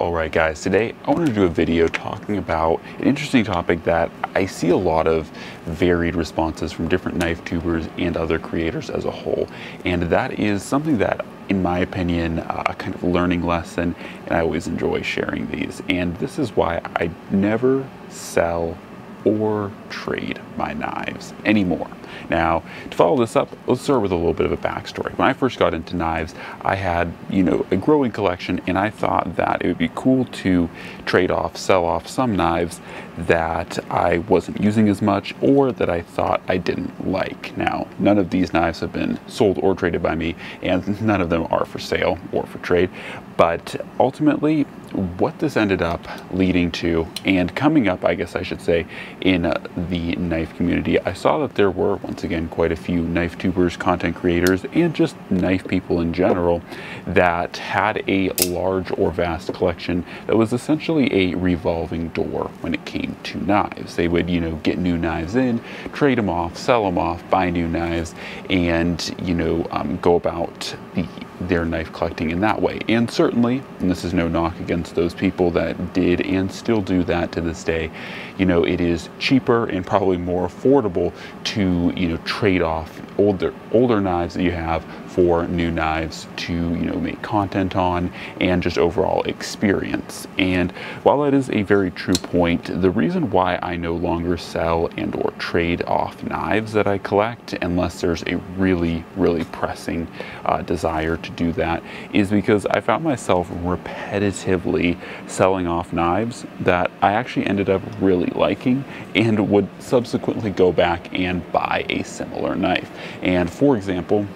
Alright guys, today I wanted to do a video talking about an interesting topic that I see a lot of varied responses from different knife tubers and other creators as a whole. And that is something that, in my opinion, uh, a kind of learning lesson, and I always enjoy sharing these. And this is why I never sell or trade my knives anymore. Now, to follow this up, let's start with a little bit of a backstory. When I first got into knives, I had, you know, a growing collection and I thought that it would be cool to trade off, sell off some knives that I wasn't using as much or that I thought I didn't like. Now, none of these knives have been sold or traded by me and none of them are for sale or for trade, but ultimately what this ended up leading to and coming up, I guess I should say, in uh, the knife community, I saw that there were, once again, quite a few knife tubers, content creators, and just knife people in general that had a large or vast collection that was essentially a revolving door when it came to knives. They would, you know, get new knives in, trade them off, sell them off, buy new knives, and, you know, um, go about the their knife collecting in that way. And certainly, and this is no knock against those people that did and still do that to this day, you know, it is cheaper and probably more affordable to, you know, trade off older older knives that you have for new knives to you know make content on and just overall experience. And while that is a very true point the reason why I no longer sell and or trade off knives that I collect unless there's a really really pressing uh, desire to do that is because I found myself repetitively selling off knives that I actually ended up really liking and would subsequently go back and buy a similar knife. And for example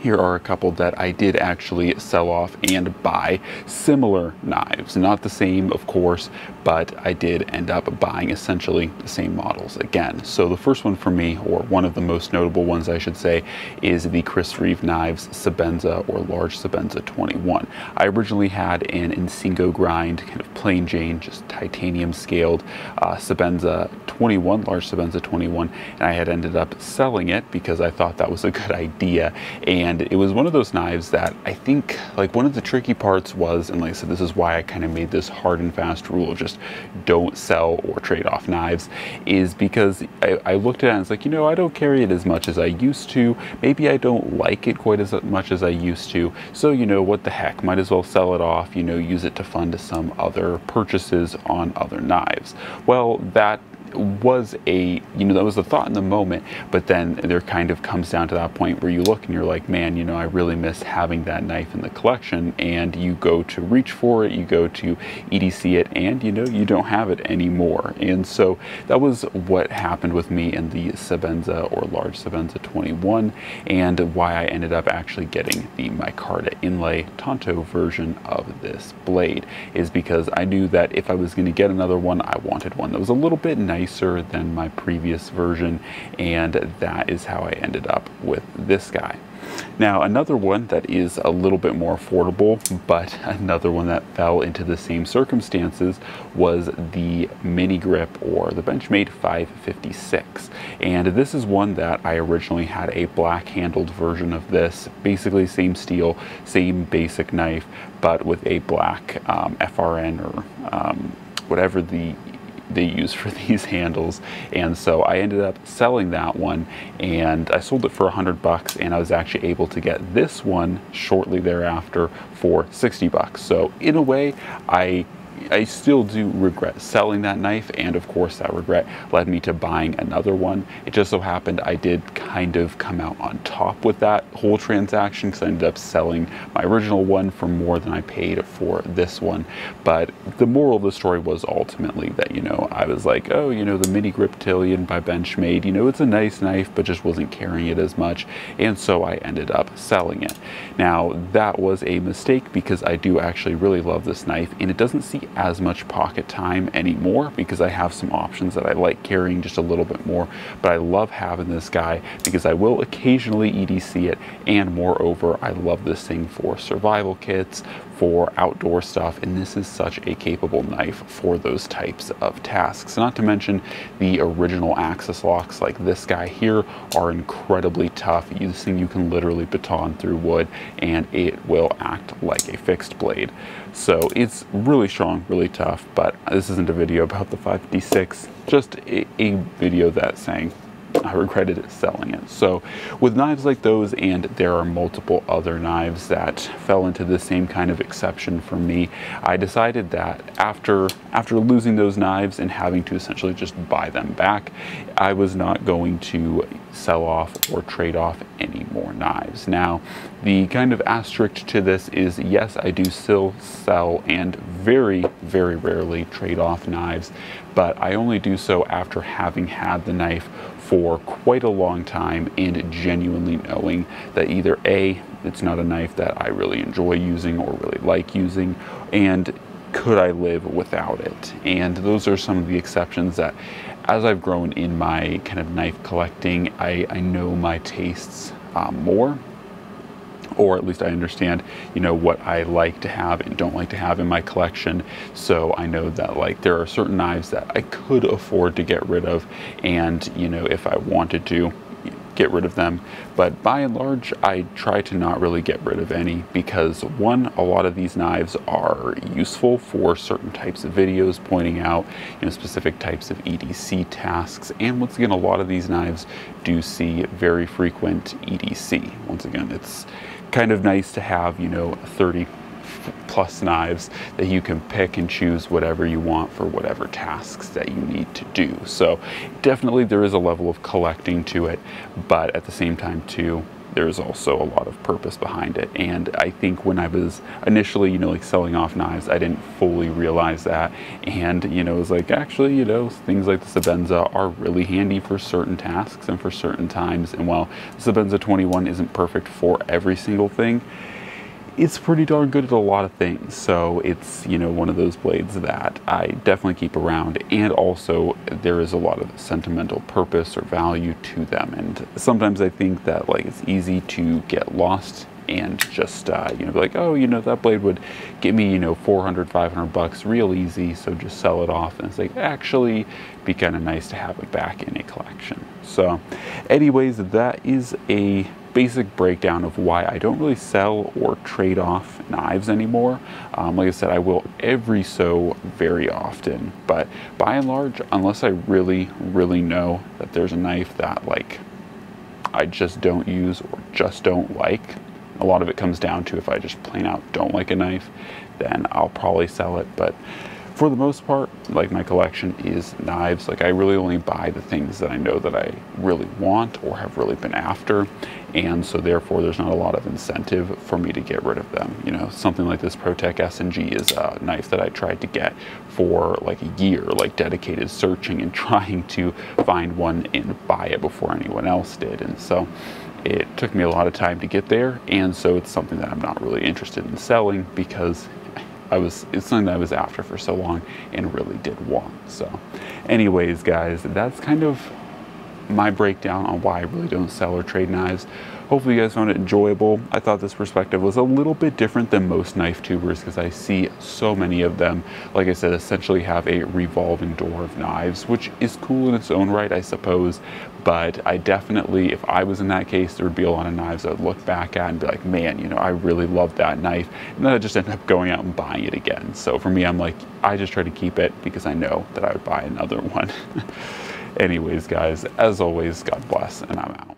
here are a couple that I did actually sell off and buy similar knives. Not the same, of course, but I did end up buying essentially the same models again. So the first one for me, or one of the most notable ones I should say, is the Chris Reeve Knives Sebenza or Large Sebenza 21. I originally had an Insingo grind, kind of plain Jane, just titanium scaled uh, Sebenza 21, Large Sebenza 21, and I had ended up selling it because I thought that was a good idea. And and it was one of those knives that I think like one of the tricky parts was and like I said this is why I kind of made this hard and fast rule of just don't sell or trade off knives is because I, I looked at it and it's like you know I don't carry it as much as I used to. Maybe I don't like it quite as much as I used to. So you know what the heck? Might as well sell it off you know use it to fund some other purchases on other knives. Well that was a, you know, that was the thought in the moment, but then there kind of comes down to that point where you look and you're like, man, you know, I really miss having that knife in the collection. And you go to reach for it, you go to EDC it, and you know, you don't have it anymore. And so that was what happened with me in the Sebenza or large Sebenza 21, and why I ended up actually getting the micarta inlay Tonto version of this blade, is because I knew that if I was going to get another one, I wanted one that was a little bit nicer nicer than my previous version and that is how I ended up with this guy. Now another one that is a little bit more affordable but another one that fell into the same circumstances was the mini grip or the Benchmade 556 and this is one that I originally had a black handled version of this basically same steel same basic knife but with a black um, FRN or um, whatever the they use for these handles. And so I ended up selling that one and I sold it for a hundred bucks and I was actually able to get this one shortly thereafter for 60 bucks. So in a way, I I still do regret selling that knife, and of course, that regret led me to buying another one. It just so happened I did kind of come out on top with that whole transaction because I ended up selling my original one for more than I paid for this one. But the moral of the story was ultimately that, you know, I was like, oh, you know, the Mini Griptilian by Benchmade, you know, it's a nice knife, but just wasn't carrying it as much, and so I ended up selling it. Now, that was a mistake because I do actually really love this knife, and it doesn't see as much pocket time anymore because I have some options that I like carrying just a little bit more. But I love having this guy because I will occasionally EDC it. And moreover, I love this thing for survival kits, for outdoor stuff, and this is such a capable knife for those types of tasks. Not to mention the original axis locks like this guy here are incredibly tough. This thing you can literally baton through wood and it will act like a fixed blade. So it's really strong, really tough, but this isn't a video about the 556, just a, a video that's saying I regretted selling it. So with knives like those, and there are multiple other knives that fell into the same kind of exception for me, I decided that after, after losing those knives and having to essentially just buy them back, I was not going to sell off or trade off any more knives. Now, the kind of asterisk to this is yes, I do still sell and very, very rarely trade off knives, but I only do so after having had the knife for quite a long time and genuinely knowing that either A, it's not a knife that I really enjoy using or really like using, and could I live without it? And those are some of the exceptions that as I've grown in my kind of knife collecting, I, I know my tastes um, more or at least I understand, you know, what I like to have and don't like to have in my collection. So I know that like there are certain knives that I could afford to get rid of, and you know, if I wanted to, get rid of them. But by and large, I try to not really get rid of any because one, a lot of these knives are useful for certain types of videos, pointing out you know, specific types of EDC tasks. And once again, a lot of these knives do see very frequent EDC. Once again, it's kind of nice to have, you know, 30 plus knives that you can pick and choose whatever you want for whatever tasks that you need to do. So definitely there is a level of collecting to it, but at the same time too, there's also a lot of purpose behind it. And I think when I was initially, you know, like selling off knives, I didn't fully realize that. And, you know, it was like, actually, you know, things like the Sebenza are really handy for certain tasks and for certain times. And while the Sebenza 21 isn't perfect for every single thing, it's pretty darn good at a lot of things. So it's, you know, one of those blades that I definitely keep around. And also there is a lot of sentimental purpose or value to them. And sometimes I think that like it's easy to get lost and just, uh, you know, be like, oh, you know, that blade would get me, you know, 400, 500 bucks real easy. So just sell it off. And it's like, actually be kind of nice to have it back in a collection. So anyways, that is a basic breakdown of why I don't really sell or trade off knives anymore. Um, like I said, I will every so very often, but by and large, unless I really, really know that there's a knife that like I just don't use or just don't like, a lot of it comes down to if I just plain out don't like a knife, then I'll probably sell it. But for the most part, like my collection is knives. Like I really only buy the things that I know that I really want or have really been after. And so therefore there's not a lot of incentive for me to get rid of them. You know, something like this ProTech S&G is a knife that I tried to get for like a year, like dedicated searching and trying to find one and buy it before anyone else did. And so it took me a lot of time to get there. And so it's something that I'm not really interested in selling because I was it's something that I was after for so long and really did want. So anyways, guys, that's kind of my breakdown on why I really don't sell or trade knives. Hopefully you guys found it enjoyable. I thought this perspective was a little bit different than most knife tubers because I see so many of them, like I said, essentially have a revolving door of knives, which is cool in its own right, I suppose. But I definitely, if I was in that case, there would be a lot of knives I'd look back at and be like, man, you know, I really love that knife. And then I just end up going out and buying it again. So for me, I'm like, I just try to keep it because I know that I would buy another one. Anyways, guys, as always, God bless, and I'm out.